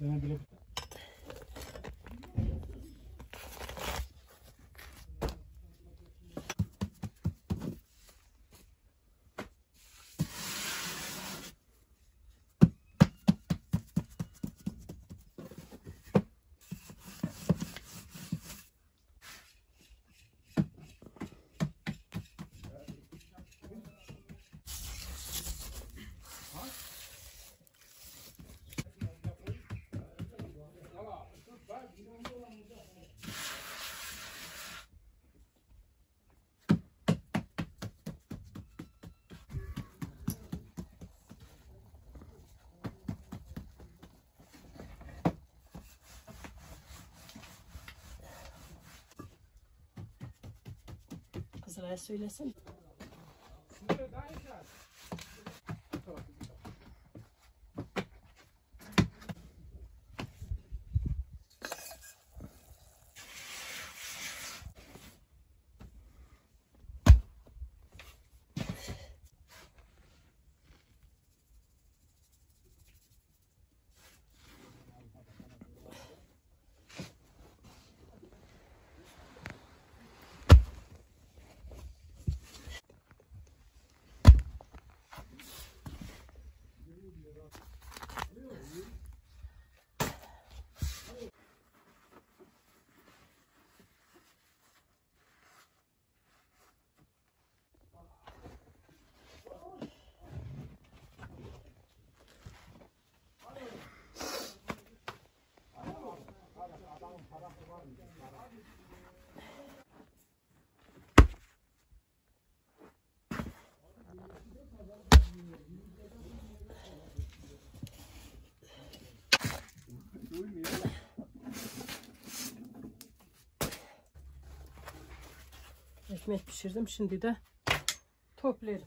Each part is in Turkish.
Dönebilir. as I Ekmek pişirdim. Şimdi de toplarım.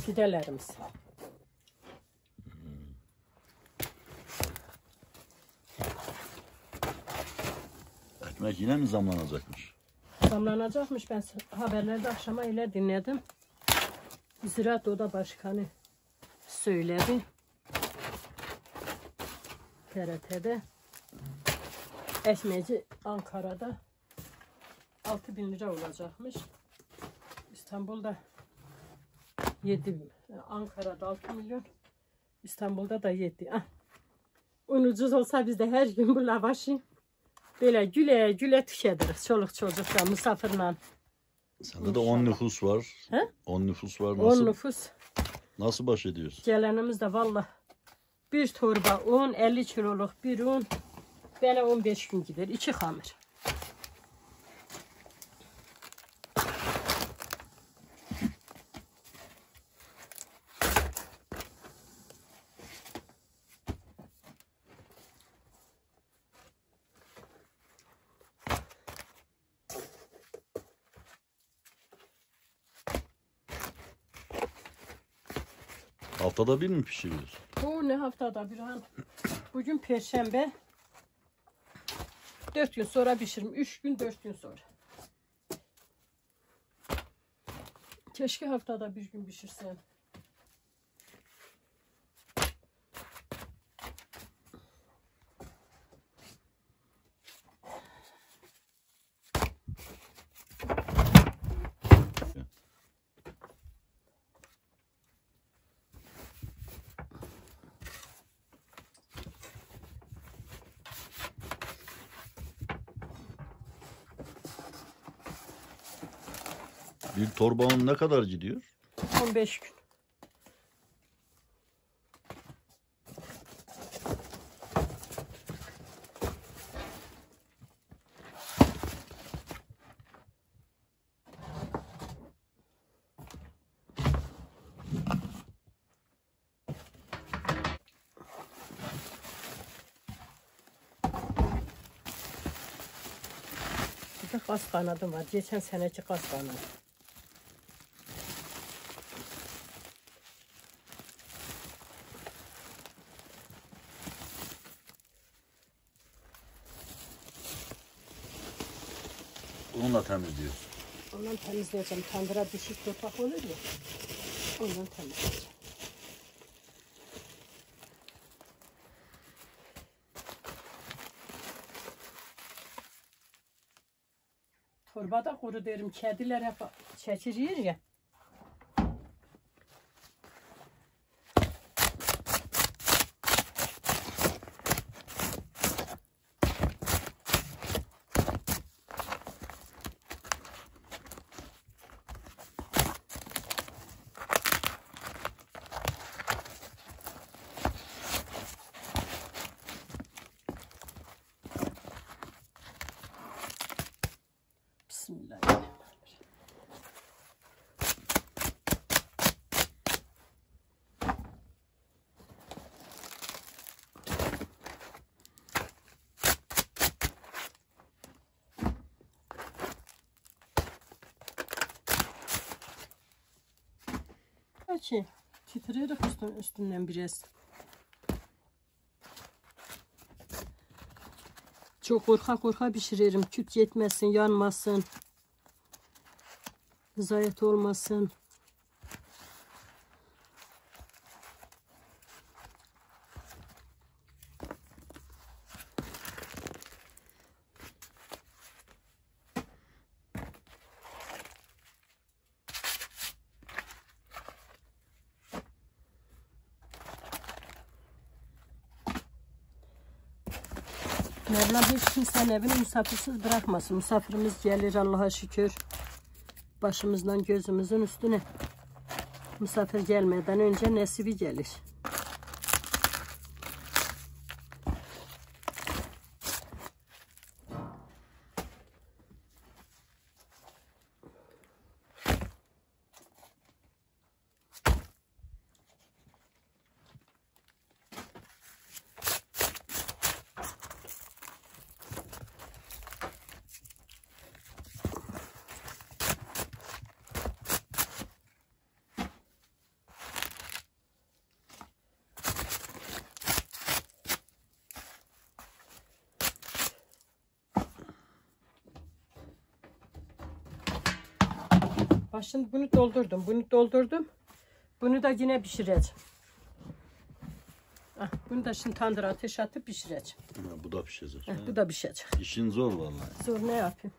Fidelerimiz. Ekmek yine mi zamlanacakmış? Zamlanacakmış. Ben haberlerde akşama öyle dinledim. Ziraat Oda Başkanı söyledi. TRT'de. Ekmeci Ankara'da 6 bin lira olacakmış. İstanbul'da 7 bin. Ankara'da 6 milyon. İstanbul'da da 7. Ah. Un ucuz olsa biz de her gün bu lavaşı böyle güle güle tüketiriz. Çoluk çocukla, misafirle. Sende de 10 nüfus var. He? 10 nüfus var. 10 Nasıl, nüfus. nasıl baş ediyorsun? Gelenimiz de valla bir torba un, 50 kiloluk bir un. Bana 15 gün gider. iki hamur. Haftada bir mi pişiriyorsun? Bu ne haftada bir an. Bugün perşembe. Dört gün sonra pişiririm. Üç gün, dört gün sonra. Keşke haftada bir gün pişirsem. Bir torbanın ne kadar gidiyor? 15 gün. Bir de kas var. Geçen seneki kas kanadı. Onunla temizliyorsun. Ondan temizleyeceğim. Tandıra düşük topak olur ya. Ondan temizleyeceğim. Torbada kuru derim. Kediler hep çekiriyor ya. Belki titreyerek üstün, üstünden biraz. Çok korka korka pişiririm. Küt yetmesin, yanmasın. Zayet olmasın. Mevlam hiç kimsenin evini misafirsiz bırakmasın. Misafirimiz gelir Allah'a şükür. Başımızdan gözümüzün üstüne. Misafir gelmeden önce nesibi gelir. Başını bunu doldurdum. Bunu doldurdum. Bunu da yine pişireceğim. Ah, bunu da şimdi tandıra ateş atıp pişireceğim. Ha, bu da pişecek. Ha. bu da pişecek. İşin zor vallahi. Zor ne yapayım?